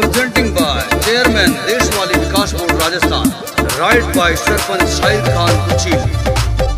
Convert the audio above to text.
presenting by Chairman Deshwali Vikas Board Rajasthan, right by Sarpanch Shahid Khan Kuchili.